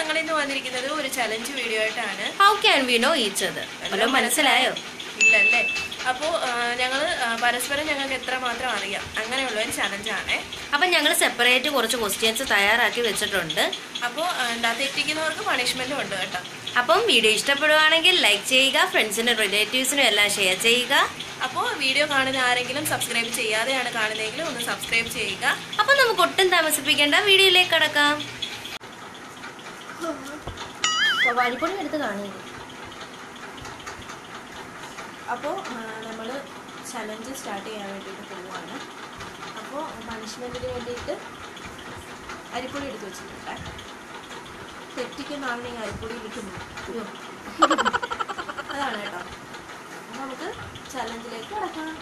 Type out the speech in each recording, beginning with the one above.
ഞങ്ങൾ ഇന്ന് വന്നിരിക്കുന്നത് ഒരു ചലഞ്ച് വീഡിയോ ആയിട്ടാണ്. How can we know each അത് വല്ലതും മനസ്സിലായോ? ഇല്ലല്ലേ? അപ്പോൾ ഞങ്ങൾ പരസ്പരം ഞങ്ങൾക്ക് എത്ര മാത്രം അറിയാം? അങ്ങനെയുള്ള ഒരു ചലഞ്ചാണ് അപ്പം ഞങ്ങൾ സെപ്പറേറ്റ് കുറച്ച് ക്വസ്റ്റ്യൻസ് തയ്യാറാക്കി വെച്ചിട്ടുണ്ട്. അപ്പോൾ എന്താ തെറ്റിക്കുന്നവർക്ക് പണിഷ്മെന്റും ഉണ്ട് കേട്ടോ. അപ്പം വീഡിയോ ഇഷ്ടപ്പെടുവാണെങ്കിൽ ലൈക്ക് ചെയ്യുക ഫ്രണ്ട്സിനും റിലേറ്റീവ്സിനും എല്ലാം ഷെയർ ചെയ്യുക. അപ്പോൾ വീഡിയോ കാണുന്ന ആരെങ്കിലും സബ്സ്ക്രൈബ് ചെയ്യാതെയാണ് കാണുന്നതെങ്കിൽ ഒന്ന് സബ്സ്ക്രൈബ് ചെയ്യുക. അപ്പം നമുക്ക് ഒട്ടും താമസിപ്പിക്കേണ്ട വീഡിയോയിലേക്ക് കടക്കാം. വഴിപ്പൊടി എടുത്ത് കാണില്ല അപ്പോൾ നമ്മൾ ചലഞ്ച് സ്റ്റാർട്ട് ചെയ്യാൻ വേണ്ടിയിട്ട് പോവുകയാണ് അപ്പോൾ പണിഷ്മെന്റിന് വേണ്ടിയിട്ട് അരിപ്പൊടി എടുത്ത് വെച്ചിട്ടുണ്ട്. തെറ്റിക്കുന്ന ആളിനെ ഈ അരിപ്പൊടി ഇരിക്കുന്നു. അതാണ് കേട്ടോ. അപ്പോൾ നമുക്ക് ചലഞ്ചിലേക്ക് കിടക്കാം.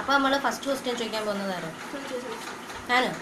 അപ്പോൾ നമ്മൾ ഫസ്റ്റ് ക്വസ്റ്റ്യൻ ചോദിക്കാൻ പോകുന്നതാണ് ഞാനോ?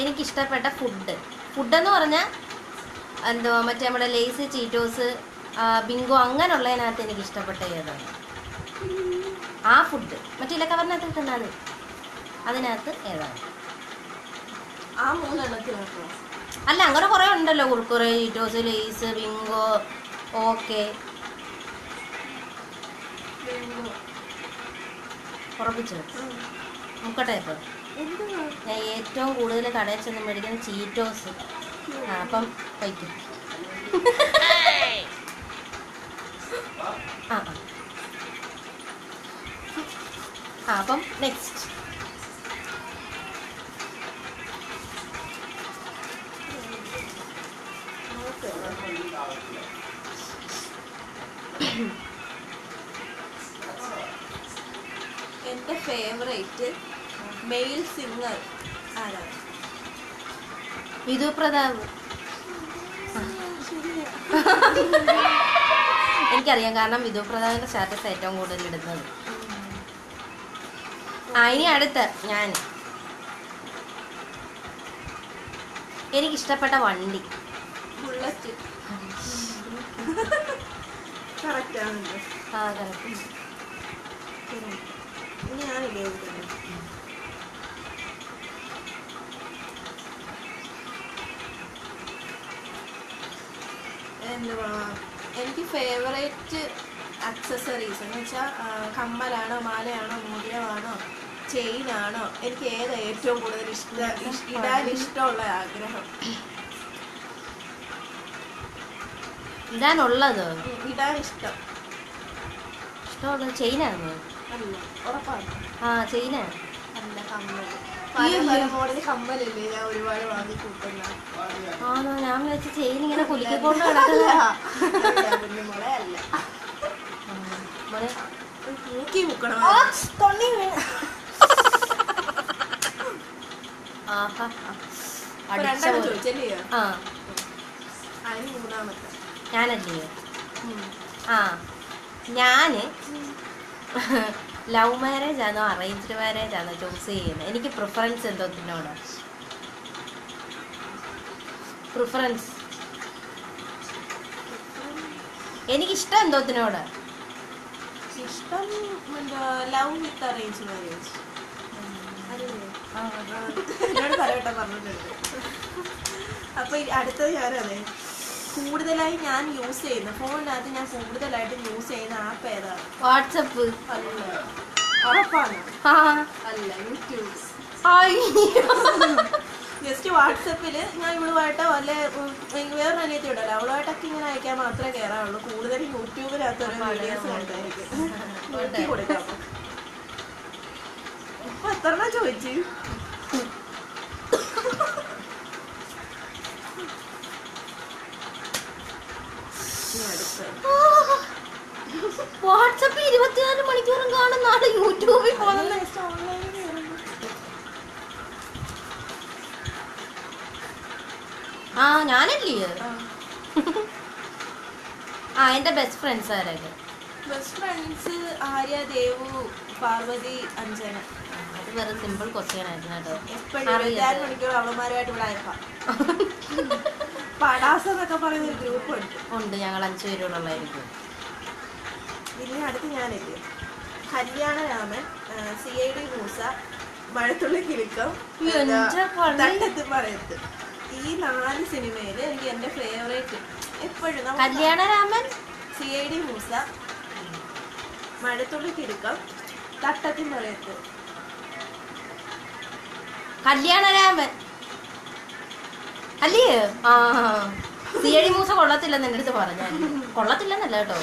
എനിക്കിഷ്ടപ്പെട്ട ഫുഡ് ഫുഡെന്ന് പറഞ്ഞാൽ എന്തോ മറ്റേ നമ്മുടെ ലേസ് ചീറ്റോസ് ബിങ്കോ അങ്ങനെയുള്ളതിനകത്ത് എനിക്ക് ഇഷ്ടപ്പെട്ട ഏതാണ്? ആ ഫുഡ് മറ്റേ കവറിനകത്ത് കിട്ടുന്നത് അതിനകത്ത് ഏതാണ്? ആ മൂന്നെണ്ണത്തിനകത്തോ. അല്ല അങ്ങനെ കുറേ ഉണ്ടല്ലോ. Kurkure Cheetos Lays Bingo okay ഉറപ്പിച്ചു മുക്കട്ടെ ഇപ്പോൾ ഞാൻ ഏറ്റവും കൂടുതൽ കടയിൽ ചെന്ന് മേടിക്കുന്ന ചീറ്റോസ് ആ അപ്പം കഴിക്കും. ആ ആ. ആ അപ്പം നെക്സ്റ്റ് എന്റെ ഫേവറേറ്റ് മെയിൽ സിംഗർ ആരാണ്? വിധു പ്രതാപ്. എനിക്കറിയാം കാരണം വിധു പ്രതാപിന്റെ സ്റ്റാറ്റസ് ഏറ്റവും കൂടുതൽ ഇടുന്നത്. ആ ഇനി അടുത്ത ഞാൻ. എനിക്കിഷ്ടപ്പെട്ട വണ്ടി. ബുള്ളറ്റ് കറക്റ്റ് ആ correct. ഞാനില്ലേ ഉപയോഗിക്കുന്നത്. എന്തുവാ? എനിക്ക് ഫേവറേറ്റ് അക്സസറീസ് എന്ന് വെച്ചാൽ കമ്മലാണോ മാലയാണോ മോതിരമാണോ ചെയിനാണോ എനിക്ക് ഏതാ ഏറ്റവും കൂടുതൽ ഇഷ്ട ഇടാൻ ഇഷ്ടമുള്ള ആഗ്രഹം? ഇടാനുള്ളത്? ഇടാൻ ഇഷ്ടം. ഇഷ്ടമുള്ളത് ചെയിനാണ്? ആ ചെയിനാണ് ആണോ? ഞാൻ വെച്ച് ചെയിൻ ഇങ്ങനെ കുലുക്കിക്കൊണ്ട് മൂന്നാമത്തെ. ഞാനല്ലേ? ആ. ഞാൻ ലവ് മാരേജ് ആണോ അറേഞ്ച്ഡ് മാരേജ് ആണോ ചൂസ് ചെയ്യുന്നത് എനിക്ക് പ്രിഫറൻസ് എന്തോത്തിനോട് പ്രിഫറൻസ് എനിക്കിഷ്ടം എന്തോത്തിനോട് ഇഷ്ടം എന്താ ലവ് വിത്ത് അറേഞ്ച് മാരേജ് പലവട്ടം പറഞ്ഞിട്ടുണ്ട്. അപ്പൊ അടുത്തത് ഞാനതെ കൂടുതലായി ഞാൻ യൂസ് ചെയ്യുന്ന ഫോണിനകത്ത് ഞാൻ കൂടുതലായിട്ട് യൂസ് ചെയ്യുന്ന ആപ്പ് ഏതാണ്? വാട്സപ്പ് അല്ല. ഉറപ്പാണ്? ആ. അല്ല യൂട്യൂബ് അയ്യോ. ജസ്റ്റ് വാട്സപ്പിൽ ഞാൻ ഇവളുമായിട്ടോ അല്ലെ ഉം, വേറൊരു അനിയത്തി ഉണ്ടല്ലോ. അവളുമായിട്ടൊക്കെ ഇങ്ങനെ അയക്കാൻ മാത്രമേ കയറാറുള്ളൂ കൂടുതലും യൂട്യൂബിനകത്ത് വീഡിയോസ് കണ്ടായിരിക്കും. കൊടുക്കാം. ഇപ്പൊ എത്ര ചോദിച്ചു ഇനി അടുത്തത്. വാട്സപ്പ് ഇരുപത്തിനാല് മണിക്കൂറും കാണുന്ന ആൾ യൂട്യൂബിൽ പോകുന്ന ആ ഞാനല്ലേ? ആ. എന്റെ ബെസ്റ്റ് ഫ്രണ്ട്സ് ആരൊക്കെ? Best friends Arya Devu Parvathy Anjana. അത് വെറും സിമ്പിൾ ക്വസ്റ്റ്യൻ ആയിരുന്നു കേട്ടോ. എപ്പോഴും അവളുമാരുമായിട്ട് ഇവിടെ അയക്കാം പടാസ് എന്നൊക്കെ പറയുന്ന ഒരു ഗ്രൂപ്പ് ഉണ്ട്. ഉണ്ട് ഞങ്ങൾ അഞ്ചു പേരോടുള്ളായിരിക്കും പിന്നെ അടുത്ത് ഞാനില്ലേ. Kalyanaraman C I D Moosa Mazhathullikkilukkam. Thattathu Parayathu. ഈ നാല് സിനിമയിൽ എനിക്ക് എന്റെ ഫേവറേറ്റ് എപ്പോഴും Kalyanaraman? C I D Moosa Mazhathulli Kilukkam Thattathin Parayathu. Kalyanaraman. അല്ലേ? ആ. സി മൂസ കൊള്ളത്തില്ലെന്ന് എന്റെ അടുത്ത് പറഞ്ഞായിരുന്നു കൊള്ളത്തില്ലെന്നല്ല കേട്ടോ.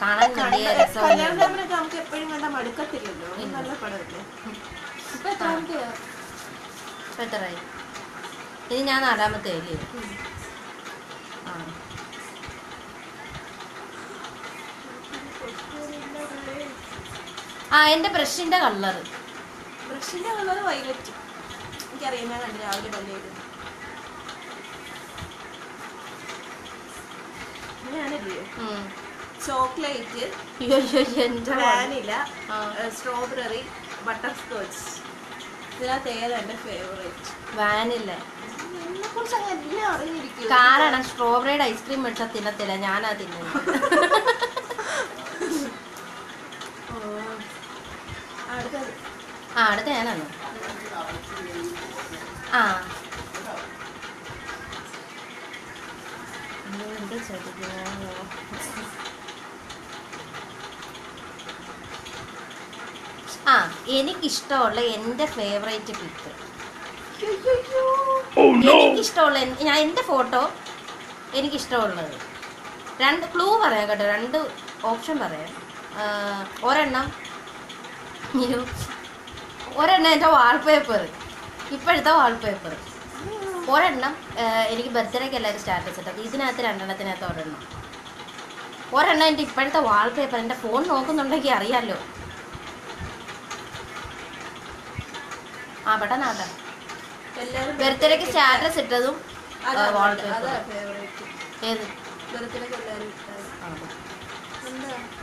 കാണാൻ വലിയ രസമാണ് കല്യാണരാമനൊക്കെ നമുക്ക് എപ്പോഴും കണ്ട മടുക്കത്തില്ലല്ലോ. നല്ല പടമല്ലേ? ഇപ്പൊ ഇപ്പൊ എത്രയായി ഇനി ഞാൻ നാലാമത്തെ അല്ലേ? ആ. ആ എന്റെ ബ്രഷിന്റെ കളറ്. ബ്രഷിന്റെ കളർ വൈലറ്റ്. എനിക്കറിയാം ഞാൻ കണ്ടു രാവിലെ പള്ളിയിൽ ഞാനല്ലേ? Chocolate vanilla strawberry butterscotch. ഇതിനകത്ത് ഏതാ എന്റെ ഫേവറേറ്റ്? വാനില. കാരണം സ്ട്രോബെറിയുടെ ഐസ്ക്രീം മേടിച്ചാൽ തിന്നത്തില്ല ഞാനാ തിന്നുന്നത്. ആ അടുത്ത ഞാനാണ്. ആ അയ്യോ, എന്ത് ശ്രദ്ധിക്കുന്നു ആ എനിക്കിഷ്ടമുള്ള എന്റെ ഫേവറേറ്റ് പിക്ക് എനിക്കിഷ്ടമുള്ള എൻ- ഞാൻ എന്റെ ഫോട്ടോ എനിക്കിഷ്ടമുള്ളത്. രണ്ട് ക്ലൂ പറയാം കേട്ടോ രണ്ട് ഓപ്ഷൻ പറയാം. ഒരെണ്ണം ഒരെണ്ണം എന്റെ വാൾപേപ്പർ ഇപ്പോഴത്തെ വാൾപേപ്പർ ഒരെണ്ണം എനിക്ക് ബർത്ത്ഡേക്ക് എല്ലാവരും സ്റ്റാറ്റസ് ഇട്ടത്. ഇതിനകത്ത് രണ്ടെണ്ണത്തിനകത്ത് ഒരെണ്ണം. ഒരെണ്ണം എന്റെ ഇപ്പോഴത്തെ വാൾപേപ്പർ എന്റെ ഫോൺ നോക്കുന്നുണ്ടെങ്കിൽ അറിയാമല്ലോ ആ പെട്ടെന്നാട്ടെ ആട്ടെ ബർത്ത്ഡേക്ക് സ്റ്റാറ്റസ് ഇട്ടതും. വാൾപേപ്പർ ഏത്?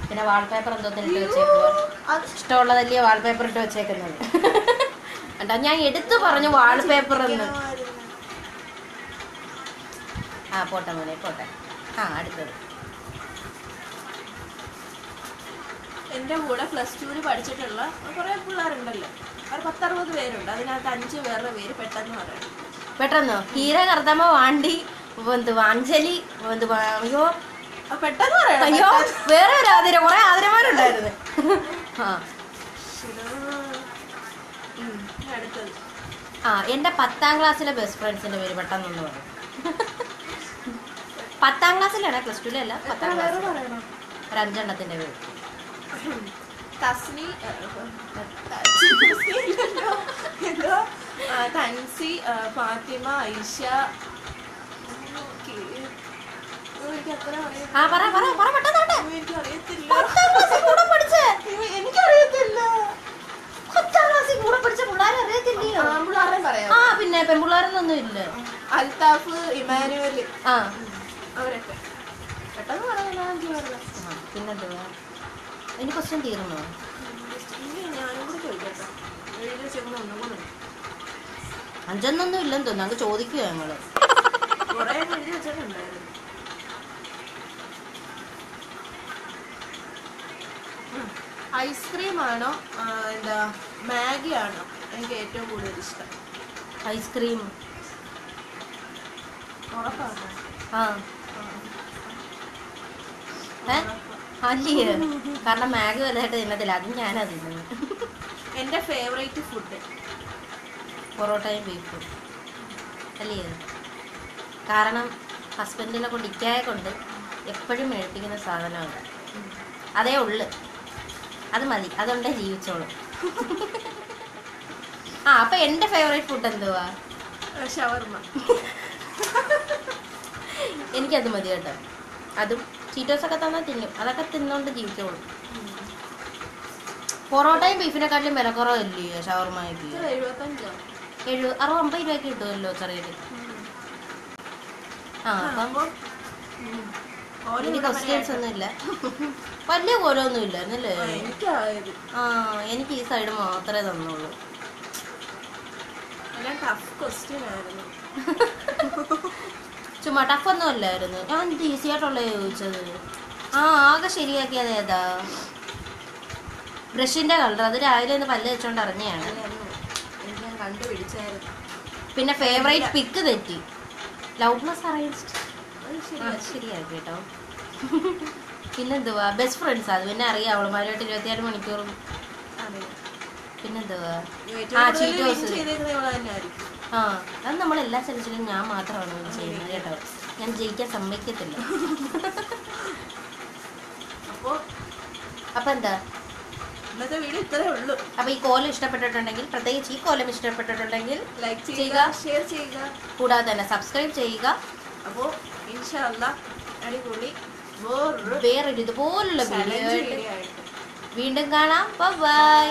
പിന്നെ വാൾപേപ്പർ എന്തോ ഇട്ട് വെച്ചേക്കുക ഇഷ്ടമുള്ളതല്ലേ വാൾപേപ്പർ ഇട്ട് വെച്ചേക്കുന്നത്? കണ്ടോ ഞാൻ എടുത്തു പറഞ്ഞു വാൾപേപ്പർ എന്ന്. ആ പോട്ടെ മോനെ പോട്ടെ. ആ അടുത്തത്. എന്റെ കൂടെ പ്ലസ് ടുവിൽ പഠിച്ചിട്ടുള്ള കുറേ പിള്ളേരുണ്ടല്ലോ. ഒരു പത്തറുപത് പേരുണ്ട്. അതിനകത്ത് അഞ്ച് പേരുടെ പേര് പെട്ടെന്ന് പറയണം. പെട്ടെന്നോ? ഹീര കർത്തമ്മ വാണ്ടി എന്ത് അഞ്ജലി എന്ത് അയ്യോ. പെട്ടെന്ന് പറയണം അയ്യോ വേറെ ഒരു ആതിര കുറെ ആതിരമാരുണ്ടായിരുന്നു ആ. അടുത്തത്. ആ എന്റെ പത്താം ക്ലാസ്സിലെ ബെസ്റ്റ് ഫ്രണ്ട്സിന്റെ പേര് പെട്ടെന്നൊന്ന് പറയും. പത്താം ക്ലാസ്സിലാണ് പ്ലസ് ടുവിലല്ല അല്ല? പത്താം ക്ലാസ് ഒരു അഞ്ചെണ്ണത്തിന്റെ പേര്. എന്തോ തൻസി ഫാത്തിമ ഐഷ എനിക്കറിയത്തില്ല. പത്താം ക്ലാസ്സിൽ കൂടെ പഠിച്ച പിള്ളേരെ അറിയത്തില്ലയോ? പറയാം. ആ പിന്നെ പെൺപിള്ളേരൊന്നും ഇല്ല? അൽതാഫ് ഇമാനുവൽ ആ. അവരൊക്കെ. പെട്ടെന്ന് പറയാൻ അഞ്ചു പേരുടെ ആ, പിന്നെന്തുവാ? ഇനി ക്വസ്റ്റ്യൻ തീർന്നോ? ഞാനും കൂടി ചോദിക്കട്ടെ ഒന്നും. അഞ്ചൊന്നൊന്നും ഇല്ലെന്ന് തോന്നുന്നു. അങ്ങ് ചോദിക്കുക ഞങ്ങൾ. കുറേ എഴുതി വെച്ചിട്ടുണ്ടായിരുന്നു. ഐസ്ക്രീം ആണോ എന്താ മാഗി ആണോ എനിക്ക് ഏറ്റവും കൂടുതൽ ഇഷ്ടം. ഐസ്ക്രീം. ഉറപ്പാണോ? ആ. അല്ലേ കാരണം മാഗി വലുതായിട്ട് തിന്നത്തില്ല. അതും ഞാനാ എന്റെ എന്റെ ഫേവറേറ്റ് ഫുഡ് പൊറോട്ടയും ബീഫും അല്ലേ കാരണം ഹസ്ബൻഡിനെ കൊണ്ട് ഇക്കായ കൊണ്ട് എപ്പോഴും മേടിപ്പിക്കുന്ന സാധനമാണ്. അതേ ഉള്ളു. അത് മതി. അതുകൊണ്ടേ ജീവിച്ചോളൂ. ആ അപ്പൊ എന്റെ ഫേവറേറ്റ് ഫുഡ് എന്തുവാ? ഷവർമ്മ. എനിക്കത് മതി കേട്ടോ. അതും ചീറ്റോസൊക്കെ തന്നാൽ തിന്നും. അതൊക്കെ തിന്നുകൊണ്ട് ജീവിച്ചോളൂ. പൊറോട്ടയും ബീഫിനെക്കാട്ടിലും വിലക്കുറവല്ലേ ഷവർമ്മയ്ക്ക് ഇത്ര എഴുപത്തഞ്ചോ? എഴുപത് അറുപത് അമ്പത് രൂപയ്ക്ക് കിട്ടുമല്ലോ ചെറിയത് ആ അപ്പം ഇനി ക്വസ്റ്റ്യൻസ് ഒന്നും ഇല്ല വലിയ കോലമൊന്നും ഇല്ലായിരുന്നല്ലേ ആ എനിക്ക് ഈ സൈഡ് മാത്രമേ തന്നുള്ളൂ. ടഫ് ക്വസ്റ്റ്യൻ ആയിരുന്നു. ചുമ്മാ ടഫൊന്നും അല്ലായിരുന്നു ഞാൻ എന്ത് ഈസി ആയിട്ടുള്ള ചോദിച്ചത്. ആ ആകെ ശരിയാക്കിയത് ഏതാ? ബ്രഷിന്റെ കളർ അത് രാവിലെ ഒന്ന് പല്ല് വെച്ചോണ്ട് കണ്ടുപിടിച്ചായിരുന്നു പിന്നെ ഫേവറേറ്റ് പിക്ക് തെറ്റി. ലൗഡ്നെസ് ശരിയാ ശരിയാക്കി കേട്ടോ പിന്നെന്തുവാ? ബെസ്റ്റ് ഫ്രണ്ട്സ് അത് പിന്നെ അറിയാം. അവളുമാരുമായിട്ട് ഇരുപത്തിയാറ് മണിക്കൂറും. പിന്നെന്തുവാ? ആ, കൂടുതൽ ആ അത് നമ്മൾ എല്ലാ ചലച്ചിലും ഞാൻ മാത്രമാണ് ചെയ്യുന്നത് കേട്ടോ. ഞാൻ ജയിക്കാൻ സമ്മതിക്കത്തില്ല. അപ്പോ അപ്പൊ എന്താ? ഇന്നത്തെ വീഡിയോ ഇത്രേ ഉള്ളൂ. അപ്പൊ ഈ കോലം ഇഷ്ടപ്പെട്ടിട്ടുണ്ടെങ്കിൽ പ്രത്യേകിച്ച് ഈ കോലം ഇഷ്ടപ്പെട്ടിട്ടുണ്ടെങ്കിൽ ലൈക്ക് ചെയ്യുക. ഷെയർ ചെയ്യുക. കൂടാതെ തന്നെ സബ്സ്ക്രൈബ് ചെയ്യുക. അപ്പോ ഇൻഷാല്ല അടിപൊളി വേറൊരു ഇതുപോലുള്ള വീഡിയോ വീണ്ടും കാണാം. ബൈ.